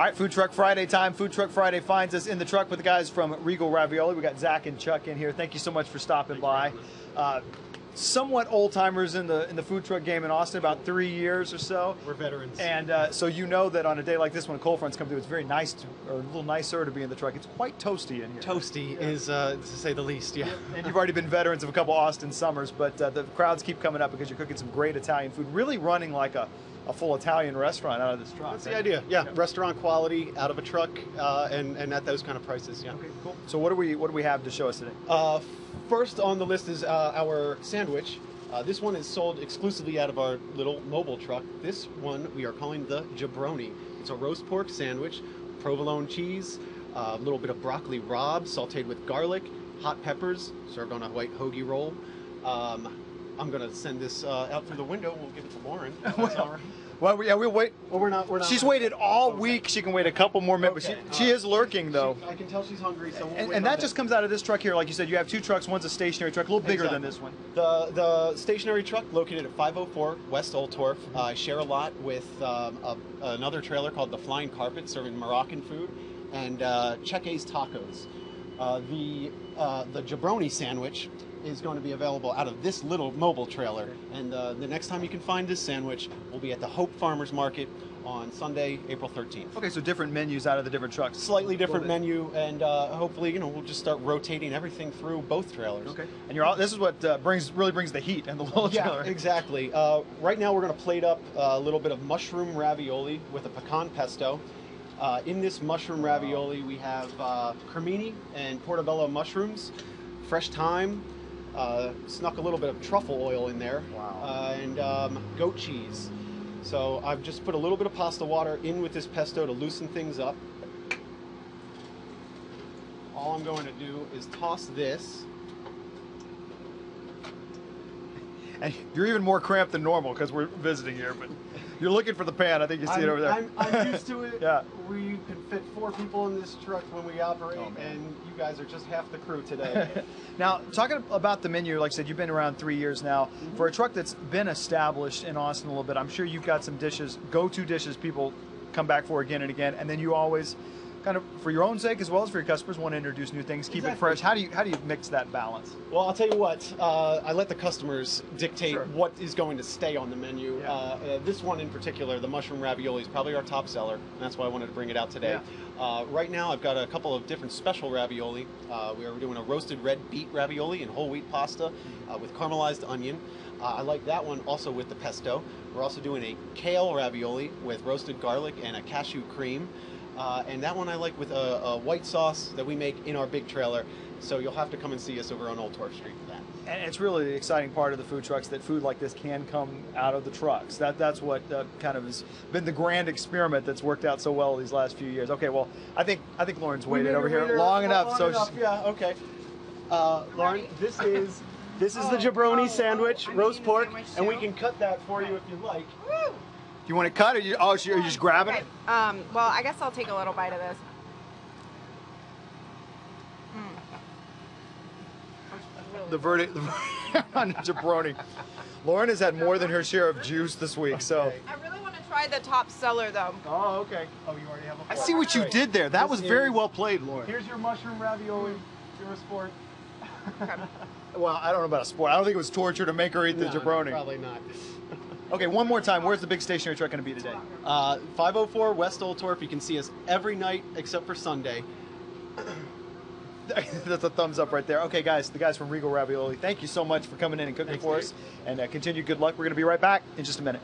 All right, Food Truck Friday time. Food Truck Friday finds us in the truck with the guys from Regal Ravioli. We got Zach and Chuck in here. Thank you so much for stopping by. Uh, Somewhat old timers in the in the food truck game in Austin, about three years or so. We're veterans. And uh, so you know that on a day like this, when cold fronts come through, it's very nice to, or a little nicer to be in the truck. It's quite toasty in here. Toasty is, uh, to say the least, yeah. and you've already been veterans of a couple Austin summers, but uh, the crowds keep coming up because you're cooking some great Italian food, really running like a, a full Italian restaurant out of this truck. That's the idea. Yeah, restaurant quality out of a truck, uh, and and at those kind of prices. Yeah. Okay, cool. So what do we what do we have to show us today? Uh, first on the list is uh, our sandwich. Uh, this one is sold exclusively out of our little mobile truck. This one we are calling the Jabroni. It's a roast pork sandwich, provolone cheese, a little bit of broccoli rabe sauteed with garlic, hot peppers, served on a white hoagie roll. Um, I'm gonna send this uh, out through the window. We'll give it to Lauren. that's all right. Well, yeah, we'll wait. Well, we're not. We're not. She's waited all week. She can wait a couple more minutes. Okay. She, she is lurking though. I can tell she's hungry, so we'll And, and that just comes out of this truck here. Like you said, you have two trucks. One's a stationary truck, a little bigger than this one. The the stationary truck located at 504 West Oltorf. Uh, I share a lot with um, a, another trailer called the Flying Carpet, serving Moroccan food, and uh, Cheque's Tacos. Uh, the uh, the jabroni sandwich is going to be available out of this little mobile trailer, and uh, the next time you can find this sandwich will be at the Hope Farmers Market on Sunday, April 13th. Okay, so different menus out of the different trucks. Slightly different menu, and uh, hopefully, you know, we'll just start rotating everything through both trailers. Okay, and you're all, this is what uh, brings really brings the heat and the little Yeah, trailer. exactly. Uh, right now, we're going to plate up a little bit of mushroom ravioli with a pecan pesto. Uh, in this mushroom ravioli, we have uh, cremini and portobello mushrooms, fresh thyme, uh, snuck a little bit of truffle oil in there, Wow. uh, and um, goat cheese. So I've just put a little bit of pasta water in with this pesto to loosen things up. All I'm going to do is toss this And you're even more cramped than normal because we're visiting here. But you're looking for the pan. I think you see I'm, it over there. I'm, I'm used to it. Yeah. We can fit four people in this truck when we operate, Oh, and you guys are just half the crew today. now, talking about the menu, like I said, you've been around three years now. Mm-hmm. For a truck that's been established in Austin a little bit, I'm sure you've got some dishes, go-to dishes people come back for again and again, and then you always kind of for your own sake as well as for your customers want to introduce new things, keep it fresh. How do you how do you mix that balance? well, I'll tell you what. Uh, I let the customers dictate Sure. what is going to stay on the menu. Yeah. Uh, uh, this one in particular, the mushroom ravioli, is probably our top seller, and that's why I wanted to bring it out today. Uh, right now, I've got a couple of different special ravioli. Uh, we are doing a roasted red beet ravioli and whole wheat pasta uh, with caramelized onion. Uh, I like that one also with the pesto. We're also doing a kale ravioli with roasted garlic and a cashew cream. Uh, and that one I like with a, a white sauce that we make in our big trailer. So you'll have to come and see us over on Oltorf Street for that. And it's really the exciting part of the food trucks that food like this can come out of the trucks. That that's what uh, kind of has been the grand experiment that's worked out so well these last few years. Okay, well, I think I think Lauren's waited over here long enough. so she's- yeah, okay. Uh, Lauren, this is this is the Oh, jabroni oh, sandwich, I'm roast pork, sandwich and we can cut that for you if you like. Woo! Do you want to cut or you oh so you're just grabbing Okay. it? Um, well, I guess I'll take a little bite of this. The verdict on jabroni. Lauren has had more than her share of juice this week, so. I really want to try the top seller though. Oh, okay. Oh, you already have a I see what you did there. That was very well played, Lauren. Here's your mushroom ravioli. You're a sport. Okay. Well, I don't know about a sport. I don't think it was torture to make her eat the No, jabroni. Probably not. Okay, one more time. Where's the big stationary truck going to be today? Uh, 504 West Oltorf. You can see us every night except for Sunday. That's a thumbs up right there. Okay, guys, the guys from Regal Ravioli, thank you so much for coming in and cooking Thanks, for us. And uh, continue good luck. We're going to be right back in just a minute.